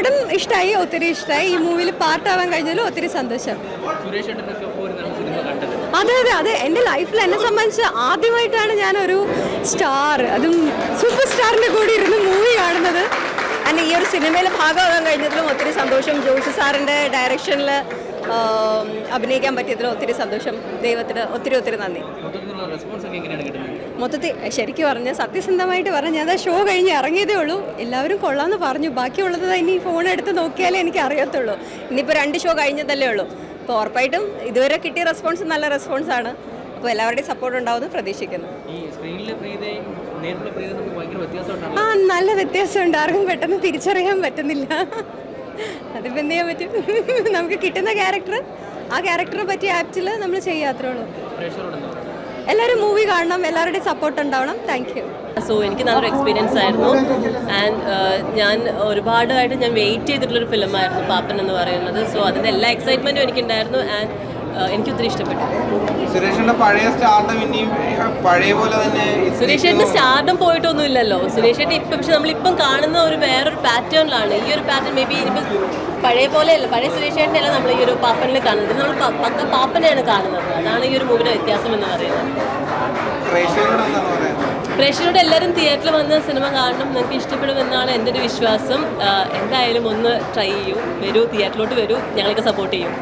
പടം ഇഷ്ടമായി ഒത്തിരി ഇഷ്ടമായി ഈ മൂവിയിൽ പാർട്ടാവാൻ കഴിഞ്ഞതിൽ ഒത്തിരി സന്തോഷം. അതെ അതെ അതെ. എന്റെ ലൈഫിൽ എന്നെ സംബന്ധിച്ച് ആദ്യമായിട്ടാണ് ഞാനൊരു സ്റ്റാർ അതും സൂപ്പർ സ്റ്റാറിന്റെ കൂടി ഇരുന്ന് മൂവി കാണുന്നത്. ആൻഡ് ഈ ഒരു സിനിമയിൽ ഭാഗമാകാൻ കഴിഞ്ഞതിലും ഒത്തിരി സന്തോഷം. ജോഷി സാറിന്റെ ഡയറക്ഷനിൽ അഭിനയിക്കാൻ പറ്റിയതിലും ഒത്തിരി സന്തോഷം. ദൈവത്തിന് ഒത്തിരി ഒത്തിരി നന്ദി. മൊത്തത്തിൽ ശരിക്കും പറഞ്ഞ സത്യസന്ധമായിട്ട് പറഞ്ഞാൽ ഞാൻ ഷോ കഴിഞ്ഞ് ഇറങ്ങിയതേ ഉള്ളൂ. എല്ലാവരും കൊള്ളാമെന്ന് പറഞ്ഞു. ബാക്കിയുള്ളത് തന്നെ ഈ ഫോൺ എടുത്ത് നോക്കിയാലേ എനിക്ക് അറിയത്തുള്ളൂ. ഇനിയിപ്പോൾ രണ്ട് ഷോ കഴിഞ്ഞതല്ലേ ഉള്ളൂ. അപ്പോൾ ഉറപ്പായിട്ടും ഇതുവരെ കിട്ടിയ റെസ്പോൺസ് നല്ല റെസ്പോൺസ് ആണ്. അപ്പോൾ എല്ലാവരുടെയും സപ്പോർട്ട് ഉണ്ടാവുമെന്ന് പ്രതീക്ഷിക്കുന്നു. ആ നല്ല വ്യത്യാസമുണ്ട് ആർക്കും പെട്ടെന്ന് തിരിച്ചറിയാൻ പറ്റുന്നില്ല. അതിപ്പോൾ എന്ത് ചെയ്യാൻ പറ്റും? നമുക്ക് കിട്ടുന്ന ക്യാരക്ടർ ആ ക്യാരക്ടറെ പറ്റിയ ആപ്റ്റിൽ നമ്മൾ ചെയ്യാത്രേ ഉള്ളൂ. എല്ലാവരും മൂവി കാണണം എല്ലാവരുടെയും സപ്പോർട്ട് ഉണ്ടാവണം. താങ്ക് യു സോ എനിക്ക് നല്ലൊരു എക്സ്പീരിയൻസ് ആയിരുന്നു. ആൻഡ് ഞാൻ ഒരുപാടായിട്ട് ഞാൻ വെയിറ്റ് ചെയ്തിട്ടുള്ളൊരു ഫിലിമായിരുന്നു പാപ്പൻ എന്ന് പറയുന്നത്. സോ അതിന്റെ എല്ലാ എക്സൈറ്റ്മെന്റും എനിക്കുണ്ടായിരുന്നു. ആൻഡ് എനിക്ക് ഒത്തിരി ഇഷ്ടപ്പെട്ടു. സുരേഷിന്റെ പഴയ സ്റ്റാർഡം ഇനിയും പഴയ പോലെ തന്നെ സുരേഷ് ഏട്ടന്റെ സ്റ്റാർഡം പോയിട്ടൊന്നും ഇല്ലല്ലോ സുരേഷ് ഏട്ടൻ ഇപ്പം പക്ഷെ നമ്മളിപ്പം കാണുന്ന ഒരു വേറൊരു പാറ്റേണിലാണ് ഈ ഒരു പാറ്റേൺ മേ ബി ഇനിയിപ്പം പഴയ പോലെയല്ല. പഴയ സുരേഷ് ഏട്ടനല്ല നമ്മൾ ഈ ഒരു പാപ്പനിൽ കാണുന്നത്. നമ്മൾ പക്ക പാപ്പനെയാണ് കാണുന്നത്. അതാണ് ഈ ഒരു മൂവിയുടെ വ്യത്യാസം എന്ന് പറയുന്നത്. പ്രേക്ഷകരോട് എല്ലാവരും തിയേറ്ററിൽ വന്ന് സിനിമ കാണണം നിങ്ങൾക്ക് ഇഷ്ടപ്പെടുമെന്നാണ് എന്റെ ഒരു വിശ്വാസം. എന്തായാലും ഒന്ന് ട്രൈ ചെയ്യൂ. വരൂ തിയേറ്ററിലോട്ട് വരൂ. ഞങ്ങൾക്ക് സപ്പോർട്ട് ചെയ്യും.